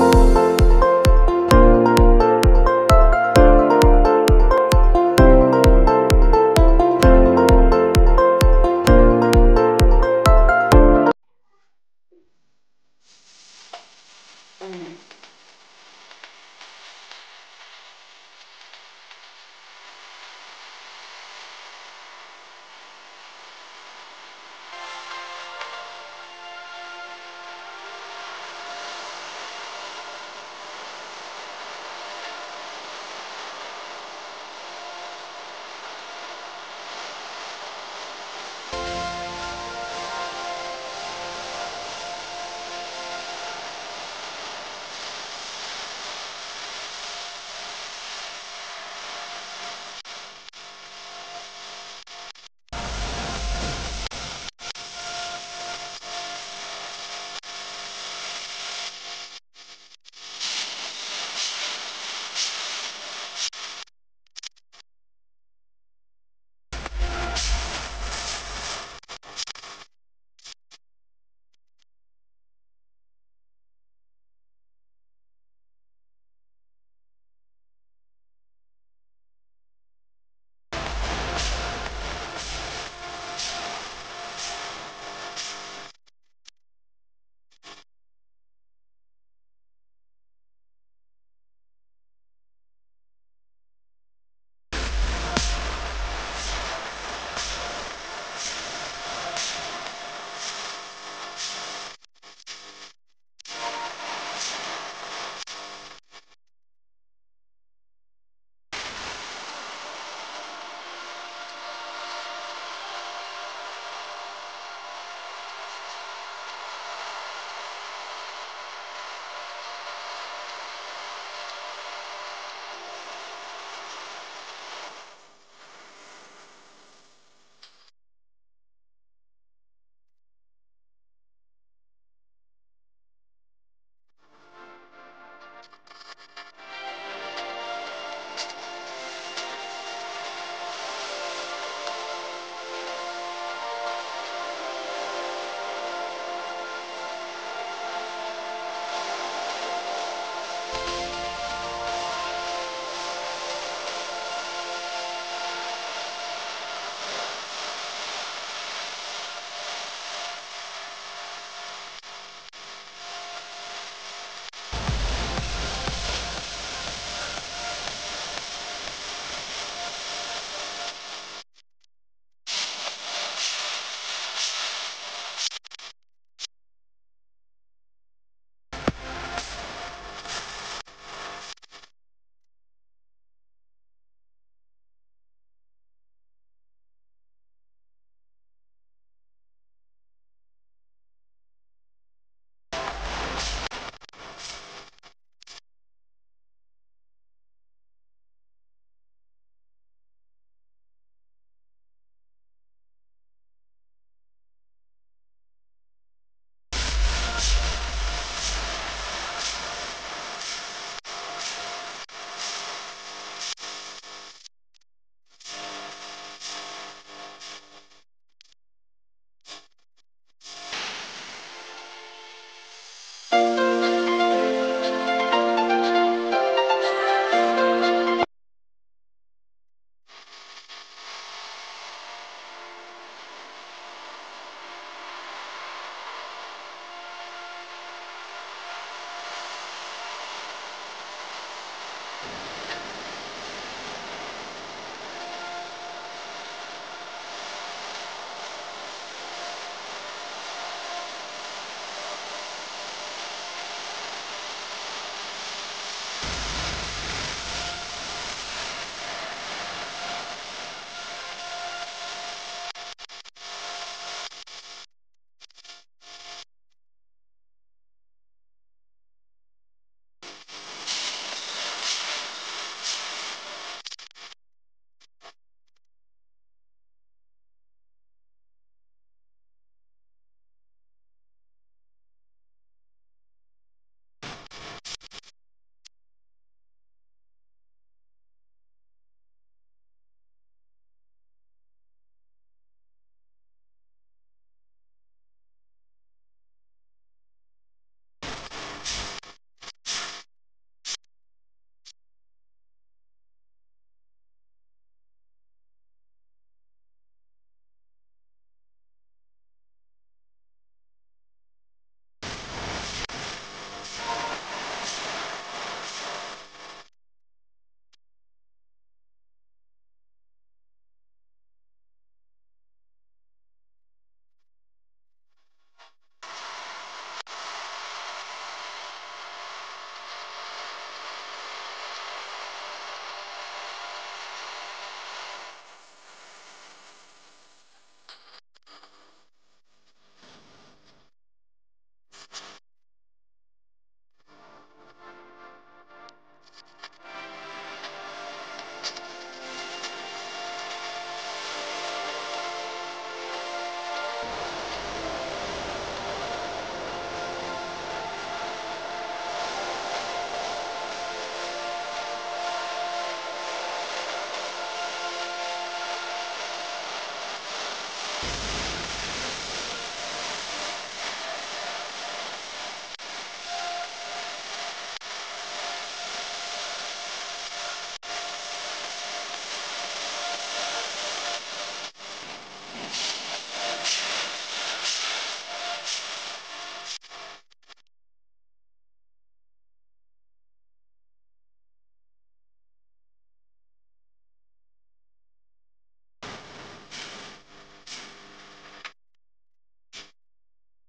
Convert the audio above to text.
you